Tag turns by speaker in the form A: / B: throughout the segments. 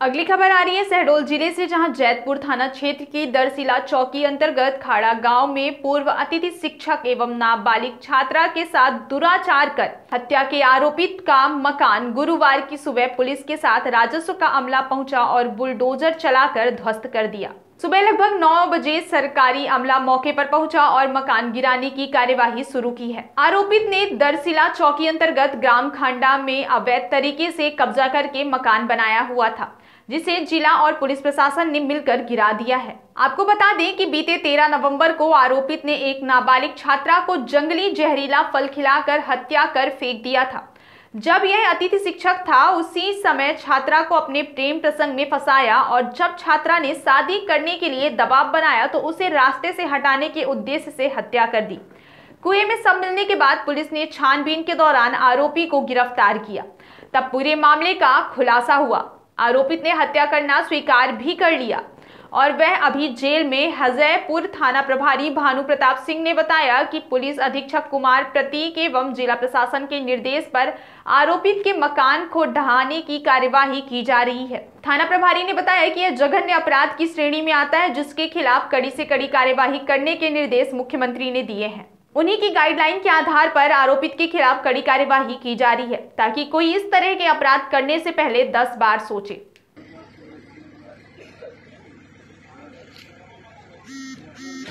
A: अगली खबर आ रही है शहडोल ज़िले से, जहाँ जैतपुर थाना क्षेत्र की दरसिला चौकी अंतर्गत खाड़ा गाँव में पूर्व अतिथि शिक्षक एवं नाबालिग छात्रा के साथ दुराचार कर हत्या के आरोपित का मकान गुरुवार की सुबह पुलिस के साथ राजस्व का अमला पहुँचा और बुलडोजर चलाकर ध्वस्त कर दिया। सुबह लगभग 9 बजे सरकारी अमला मौके पर पहुँचा और मकान गिराने की कार्यवाही शुरू की है। आरोपित ने दरसिला चौकी अंतर्गत ग्राम खांडा में अवैध तरीके से कब्जा करके मकान बनाया हुआ था, जिसे जिला और पुलिस प्रशासन ने मिलकर गिरा दिया है। आपको बता दें कि बीते 13 नवंबर को आरोपित ने एक नाबालिग छात्रा को जंगली जहरीला फल खिलाकर हत्या कर फेंक दिया था। जब यह अतिथि शिक्षक था, उसी समय छात्रा को अपने प्रेम प्रसंग में फंसाया और जब छात्रा ने शादी करने के लिए दबाव बनाया तो उसे रास्ते से हटाने के उद्देश्य से हत्या कर दी। कुएँ में सब मिलने के बाद पुलिस ने छानबीन के दौरान आरोपी को गिरफ़्तार किया। तब पूरे मामले का खुलासा हुआ। आरोपित ने हत्या करना स्वीकार भी कर लिया। और वह अभी जेल में हजयपुर थाना प्रभारी भानु प्रताप सिंह ने बताया कि पुलिस अधीक्षक कुमार प्रतीक एवं जिला प्रशासन के निर्देश पर आरोपित के मकान को ढहाने की कार्यवाही की जा रही है। थाना प्रभारी ने बताया कि यह जघन्य अपराध की श्रेणी में आता है, जिसके खिलाफ कड़ी से कड़ी कार्यवाही करने के निर्देश मुख्यमंत्री ने दिए हैं। उन्हीं की गाइडलाइन के आधार पर आरोपित के खिलाफ कड़ी कार्यवाही की जा रही है, ताकि कोई इस तरह के अपराध करने से पहले दस बार सोचे।
B: कंप्लेंट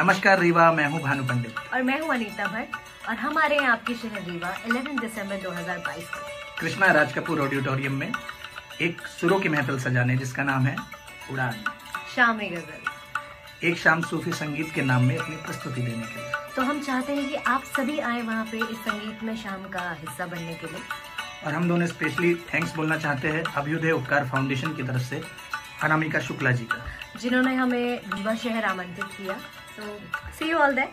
B: नमस्कार रीवा। मैं हूँ भानु पंडित।
C: और मैं हूँ अनीता भट्ट और हम आ रहे हैं आपके शहर रीवा 11 दिसंबर 2022 को।
B: कृष्णा राज कपूर ऑडिटोरियम में एक सुरों की महफिल सजाने जिसका नाम है उड़ान।
C: शाम गज़ल।
B: एक शाम सूफी संगीत के नाम में अपनी प्रस्तुति देने के लिए।
C: तो हम चाहते हैं कि आप सभी आए वहाँ पे इस संगीत में शाम का हिस्सा बनने के लिए।
B: और हम दोनों स्पेशली थैंक्स बोलना चाहते हैं अभ्युदय उपकार फाउंडेशन की तरफ़ से। अनामिका शुक्ला जी का।
C: जिन्होंने हमें शहर आमंत्रित किया। तो सी यू ऑल दैट